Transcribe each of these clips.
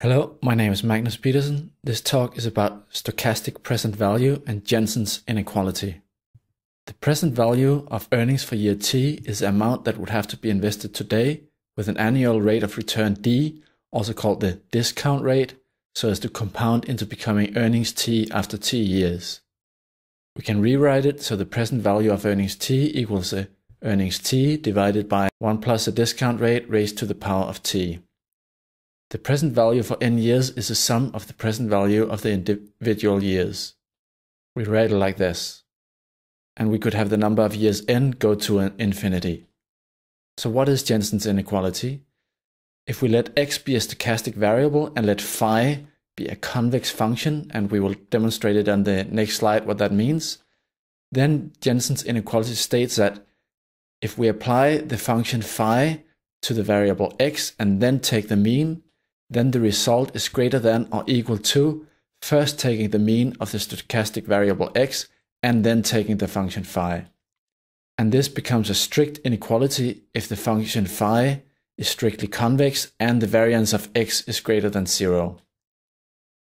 Hello, my name is Magnus Pedersen. This talk is about stochastic present value and Jensen's inequality. The present value of earnings for year T is the amount that would have to be invested today with an annual rate of return D, also called the discount rate, so as to compound into becoming earnings T after T years. We can rewrite it so the present value of earnings T equals the earnings T divided by 1 plus the discount rate raised to the power of T. The present value for n years is the sum of the present value of the individual years. We write it like this. And we could have the number of years n go to an infinity. So what is Jensen's inequality? If we let x be a stochastic variable and let phi be a convex function, and we will demonstrate it on the next slide what that means, then Jensen's inequality states that if we apply the function phi to the variable x and then take the mean, then the result is greater than or equal to first taking the mean of the stochastic variable x and then taking the function phi. And this becomes a strict inequality if the function phi is strictly convex and the variance of x is greater than zero.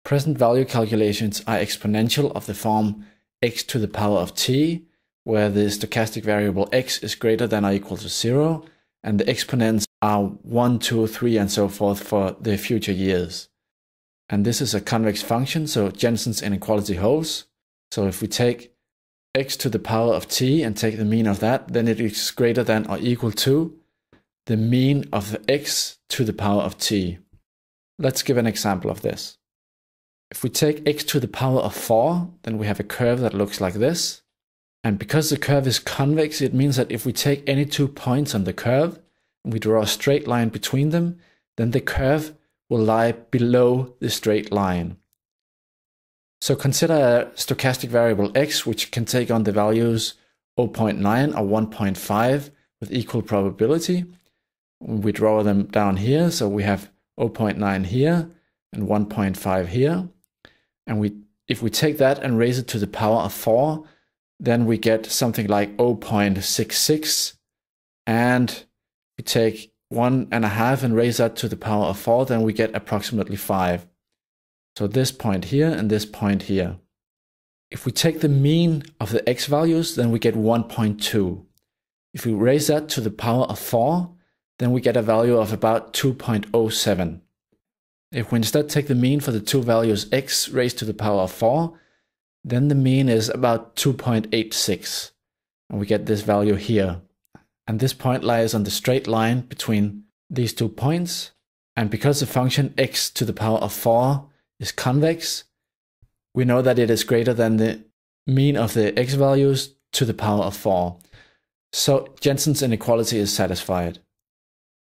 Present value calculations are exponential of the form x to the power of t, where the stochastic variable x is greater than or equal to zero, and the exponents are 1, 2, 3, and so forth for the future years. And this is a convex function, so Jensen's inequality holds. So if we take x to the power of t and take the mean of that, then it is greater than or equal to the mean of the x to the power of t. Let's give an example of this. If we take x to the power of 4, then we have a curve that looks like this. And because the curve is convex, it means that if we take any two points on the curve, and we draw a straight line between them, then the curve will lie below the straight line. So consider a stochastic variable x, which can take on the values 0.9 or 1.5 with equal probability. We draw them down here, so we have 0.9 here and 1.5 here. And we, if we take that and raise it to the power of 4, then we get something like 0.66 and we take one and a half and raise that to the power of four, then we get approximately five. So this point here and this point here. If we take the mean of the x values, then we get 1.2. If we raise that to the power of 4, then we get a value of about 2.07. If we instead take the mean for the two values x raised to the power of 4, then the mean is about 2.86. And we get this value here and this point lies on the straight line between these two points. And because the function x to the power of 4 is convex, we know that it is greater than the mean of the x values to the power of 4. So Jensen's inequality is satisfied.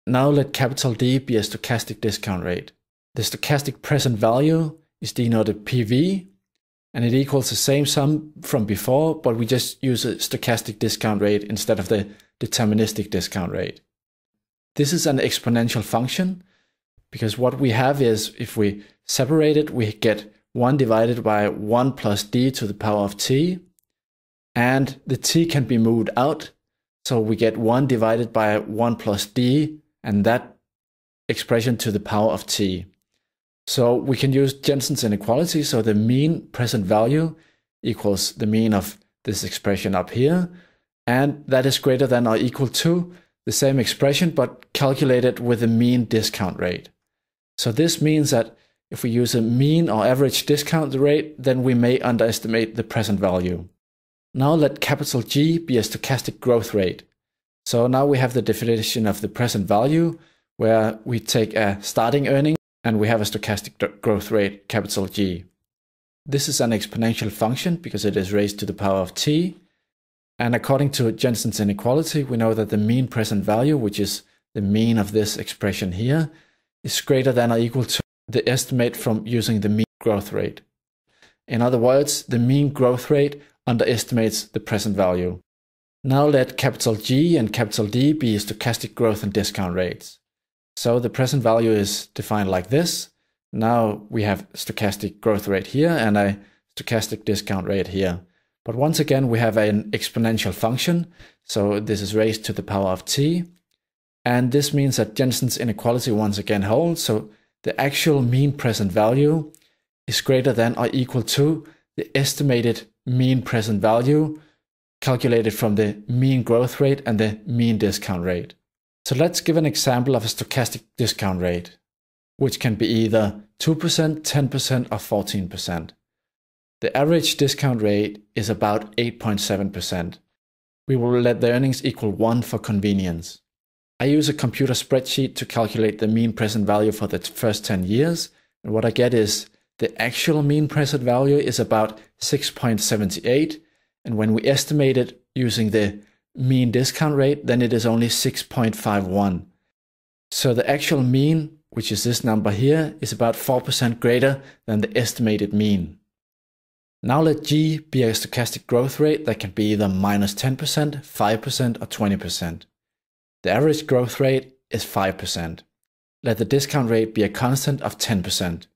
Now let capital D be a stochastic discount rate. The stochastic present value is denoted PV, and it equals the same sum from before, but we just use a stochastic discount rate instead of the deterministic discount rate. This is an exponential function because what we have is if we separate it, we get 1 divided by 1 plus d to the power of t, and the t can be moved out. So we get 1 divided by 1 plus d, and that expression to the power of t. So we can use Jensen's inequality. So the mean present value equals the mean of this expression up here and that is greater than or equal to the same expression, but calculated with a mean discount rate. So this means that if we use a mean or average discount rate, then we may underestimate the present value. Now let capital G be a stochastic growth rate. So now we have the definition of the present value, where we take a starting earning and we have a stochastic growth rate, capital G. This is an exponential function because it is raised to the power of t, and according to Jensen's inequality, we know that the mean present value, which is the mean of this expression here, is greater than or equal to the estimate from using the mean growth rate. In other words, the mean growth rate underestimates the present value. Now let capital G and capital D be stochastic growth and discount rates. So the present value is defined like this. Now we have stochastic growth rate here and a stochastic discount rate here. But once again, we have an exponential function. So this is raised to the power of t. And this means that Jensen's inequality once again holds. So the actual mean present value is greater than or equal to the estimated mean present value calculated from the mean growth rate and the mean discount rate. So let's give an example of a stochastic discount rate, which can be either 2%, 10%, or 14%. The average discount rate is about 8.7%. We will let the earnings equal 1 for convenience. I use a computer spreadsheet to calculate the mean present value for the first 10 years, and what I get is the actual mean present value is about 6.78, and when we estimate it using the mean discount rate, then it is only 6.51. So the actual mean, which is this number here, is about 4% greater than the estimated mean. Now let G be a stochastic growth rate that can be either minus 10%, 5%, or 20%. The average growth rate is 5%. Let the discount rate be a constant of 10%.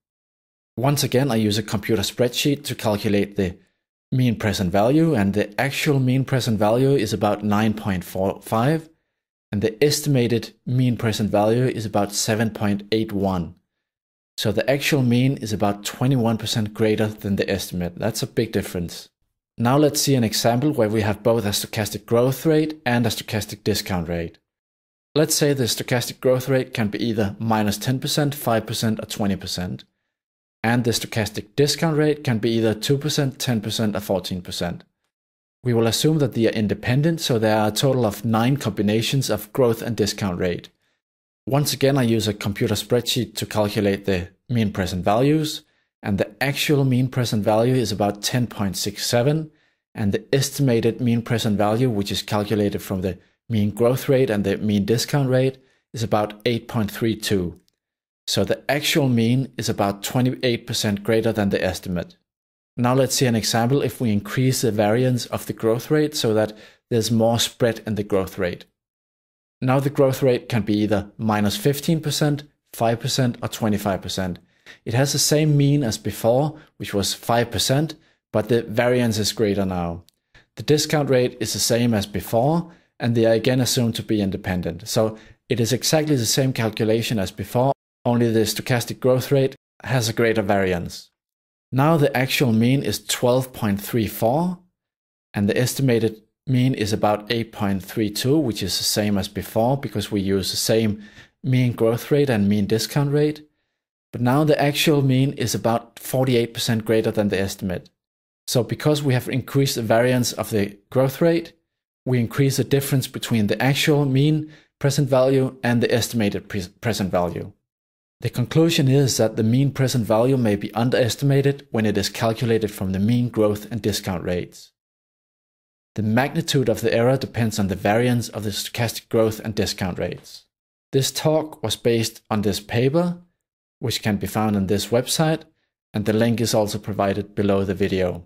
Once again, I use a computer spreadsheet to calculate the mean present value, and the actual mean present value is about 9.45, and the estimated mean present value is about 7.81. So the actual mean is about 21% greater than the estimate. That's a big difference. Now let's see an example where we have both a stochastic growth rate and a stochastic discount rate. Let's say the stochastic growth rate can be either minus 10%, 5%, or 20% and the stochastic discount rate can be either 2%, 10%, or 14%. We will assume that they are independent, so there are a total of nine combinations of growth and discount rate. Once again, I use a computer spreadsheet to calculate the mean present values, and the actual mean present value is about 10.67, and the estimated mean present value, which is calculated from the mean growth rate and the mean discount rate, is about 8.32. So the actual mean is about 28% greater than the estimate. Now let's see an example if we increase the variance of the growth rate so that there's more spread in the growth rate. Now the growth rate can be either minus 15%, 5%, or 25%. It has the same mean as before, which was 5%, but the variance is greater now. The discount rate is the same as before, and they are again assumed to be independent. So it is exactly the same calculation as before, only the stochastic growth rate has a greater variance. Now the actual mean is 12.34 and the estimated mean is about 8.32, which is the same as before because we use the same mean growth rate and mean discount rate. But now the actual mean is about 48% greater than the estimate. So because we have increased the variance of the growth rate, we increase the difference between the actual mean present value and the estimated pre present value. The conclusion is that the mean present value may be underestimated when it is calculated from the mean growth and discount rates. The magnitude of the error depends on the variance of the stochastic growth and discount rates. This talk was based on this paper, which can be found on this website, and the link is also provided below the video.